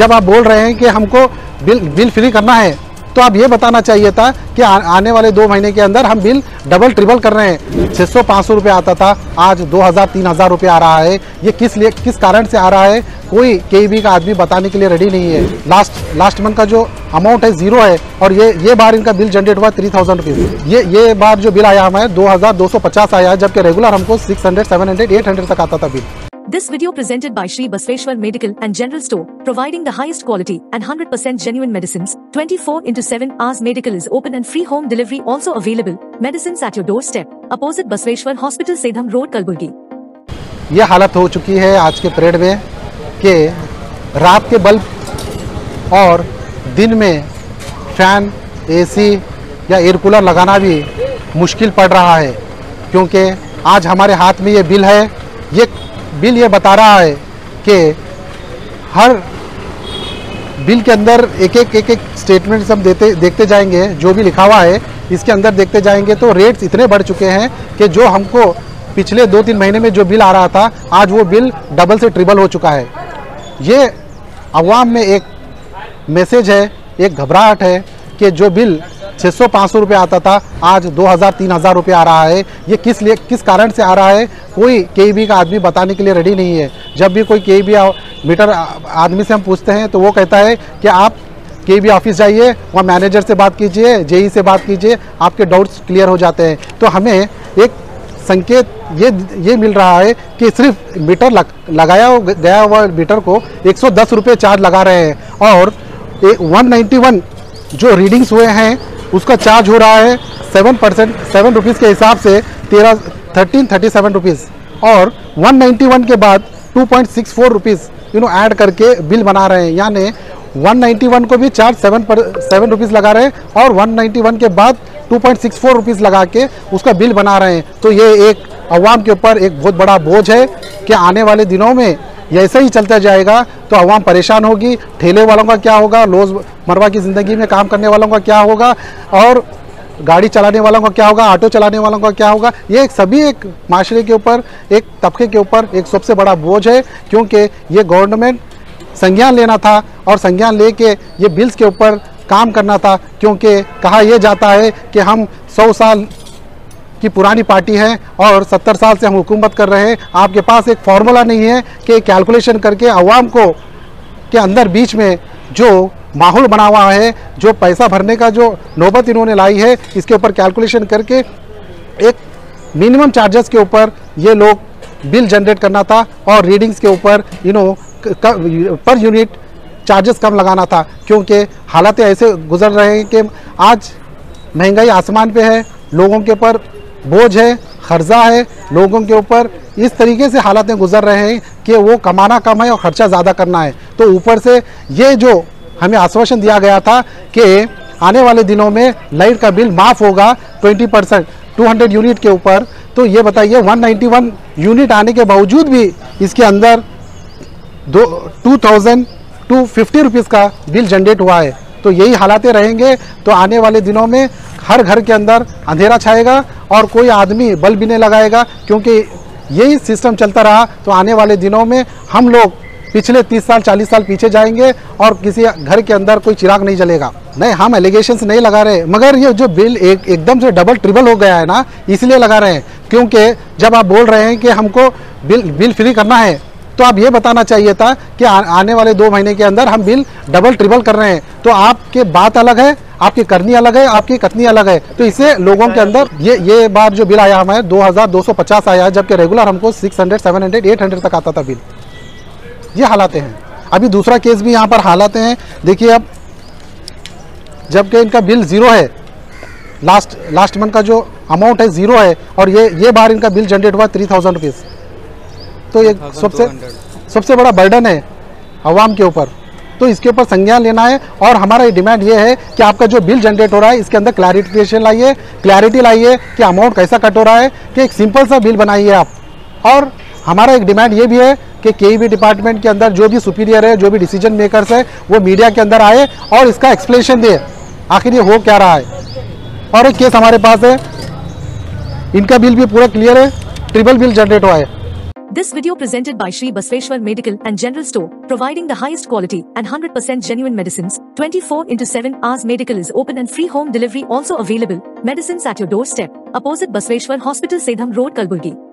जब आप बोल रहे हैं कि हमको बिल बिल फ्री करना है तो आप ये बताना चाहिए था कि आ, आने वाले दो महीने के अंदर हम बिल डबल ट्रिपल कर रहे हैं। छः सौ पाँच सौ रुपये आता था आज दो हज़ार तीन हज़ार रुपये आ रहा है। ये किस लिए किस कारण से आ रहा है कोई केवी का आदमी बताने के लिए रेडी नहीं है। लास्ट लास्ट मंथ का जो अमाउंट है ज़ीरो है और ये ये बार इनका बिल जनरेट हुआ थ्री थाउज़ेंड रुपीज़ ये ये बार जो बिल आया हमें दो हज़ार दो सौ पचास आया है जबकि रेगुलर हमको six hundred seven hundred eight hundred तक आता था bill This video presented by Shri Basveshwar Medical and General Store, providing the highest quality and 100% genuine medicines. 24 into 7 hours medical is open and free home delivery also available. Medicines at your doorstep. Opposite Basveshwar Hospital, Sedham Road, Kalburgi. ये हालत हो चुकी है आज के parade में कि रात के बल्ब और दिन में फ़ैन एसी या एयर कूलर लगाना भी मुश्किल पड़ रहा है क्योंकि आज हमारे हाथ में ये बिल है ये बिल ये बता रहा है कि हर बिल के अंदर एक एक एक एक स्टेटमेंट हम देते, देखते जाएँगे, जो भी लिखा हुआ है, इसके अंदर देखते जाएँगे तो रेट्स इतने बढ़ चुके हैं कि जो हमको पिछले दो तीन महीने में जो बिल आ रहा था, आज वो बिल डबल से ट्रिपल हो चुका है। ये अवाम में एक मैसेज है, एक घबराहट है कि जो बिल 600 500 रुपए आता था आज 2000 3000 रुपए आ रहा है। ये किस लिए किस कारण से आ रहा है? कोई के का आदमी बताने के लिए रेडी नहीं है। जब भी कोई के मीटर आदमी से हम पूछते हैं तो वो कहता है कि आप के ऑफ़िस जाइए वहाँ मैनेजर से बात कीजिए जेई से बात कीजिए आपके डाउट्स क्लियर हो जाते हैं। तो हमें एक संकेत ये ये मिल रहा है कि सिर्फ़ मीटर लग, लगाया गया हुआ मीटर को 110 रुपए चार्ज लगा रहे हैं। और 191 जो रीडिंग्स हुए हैं उसका चार्ज हो रहा है सेवन परसेंट सेवन रुपीज़ के हिसाब से तेरह थर्टीन थर्टी सेवन रुपीज़ और 191 के बाद two point six four rupees you know add करके बिल बना रहे हैं। यानी 191 को भी चार्ज सेवन पर सेवन रुपीज़ लगा रहे हैं और 191 के बाद 2.64 पॉइंट सिक्स फोर रुपीज़ लगा के उसका बिल बना रहे हैं। तो ये एक अवाम के ऊपर एक बहुत बड़ा बोझ है कि आने वाले दिनों में ऐसे ही चलता जाएगा तो अवाम परेशान होगी। ठेले वालों का क्या होगा? रोज़ मरवा की ज़िंदगी में काम करने वालों का क्या होगा? और गाड़ी चलाने वालों का क्या होगा? ऑटो चलाने वालों का क्या होगा? ये एक सभी एक माशरे के ऊपर, एक तबके के ऊपर एक सबसे बड़ा बोझ है, क्योंकि ये गवर्नमेंट संज्ञान लेना था और संज्ञान लेके ये बिल्स के ऊपर काम करना था, क्योंकि कहा यह जाता है कि हम सौ साल की पुरानी पार्टी है और सत्तर साल से हम हुकूमत कर रहे हैं। आपके पास एक फार्मूला नहीं है कि कैलकुलेशन करके आवाम को के अंदर बीच में जो माहौल बना हुआ है, जो पैसा भरने का जो नौबत इन्होंने लाई है, इसके ऊपर कैलकुलेशन करके एक मिनिमम चार्जेस के ऊपर ये लोग बिल जनरेट करना था और रीडिंग्स के ऊपर you know per unit charges कम लगाना था। क्योंकि हालात ऐसे गुजर रहे हैं कि आज महँगाई आसमान पे है, लोगों के ऊपर बोझ है, खर्जा है, लोगों के ऊपर इस तरीके से हालातें गुजर रहे हैं कि वो कमाना कम है और ख़र्चा ज़्यादा करना है। तो ऊपर से ये जो हमें आश्वासन दिया गया था कि आने वाले दिनों में लाइट का बिल माफ़ होगा 20 परसेंट, टू यूनिट के ऊपर तो ये बताइए 191 यूनिट आने के बावजूद भी इसके अंदर दो, two thousand, two fifty rupees का बिल जनरेट हुआ है। तो यही हालातें रहेंगे। तो आने वाले दिनों में हर घर के अंदर अंधेरा छाएगा और कोई आदमी बल्ब भी नहीं लगाएगा, क्योंकि यही सिस्टम चलता रहा। तो आने वाले दिनों में हम लोग पिछले 30 साल 40 साल पीछे जाएँगे और किसी घर के अंदर कोई चिराग नहीं जलेगा। नहीं, हम एलिगेशन नहीं लगा रहे, मगर ये जो बिल एक, एकदम से डबल ट्रिबल हो गया है ना, इसलिए लगा रहे हैं। क्योंकि जब आप बोल रहे हैं कि हमको बिल बिल फ्री करना है तो आप ये बताना चाहिए था कि आ, आने वाले दो महीने के अंदर हम बिल डबल ट्रिपल कर रहे हैं। तो आपके बात अलग है आपकी करनी अलग है आपकी कथनी अलग है। तो इससे लोगों के अंदर ये ये बार जो बिल आया हमें दो हज़ार दो सौ पचास आया जबकि रेगुलर हमको six hundred seven hundred eight hundred तक आता था बिल। ये हालाते हैं। अभी दूसरा केस भी यहाँ पर हालाते हैं। देखिए अब जबकि इनका बिल ज़ीरो है लास्ट लास्ट मंथ का जो अमाउंट है ज़ीरो है और ये ये बार इनका बिल जनरेट हुआ थ्री थाउज़ेंड रुपीज़ तो ये सबसे सबसे बड़ा बर्डन है आवाम के ऊपर। तो इसके ऊपर संज्ञान लेना है और हमारा ये डिमांड ये है कि आपका जो बिल जनरेट हो रहा है इसके अंदर क्लैरिफिकेशन लाइए क्लैरिटी लाइए कि अमाउंट कैसा कट हो रहा है कि एक सिंपल सा बिल बनाइए आप। और हमारा एक डिमांड ये भी है कि के भी डिपार्टमेंट के अंदर जो भी सुपीरियर है जो भी डिसीज़न मेकर्स है वो मीडिया के अंदर आए और इसका एक्सप्लेनेशन दे। आखिर ये हो क्या रहा है? और एक केस हमारे पास है। इनका बिल भी पूरा क्लियर है ट्रिपल बिल जनरेट हुआ है। This video presented by Shri Basveshwar Medical and General Store, providing the highest quality and 100% genuine medicines. 24 into 7 hours medical is open and free home delivery also available. Medicines at your doorstep. Opposite Basveshwar Hospital, Sedham Road, Kalburgi.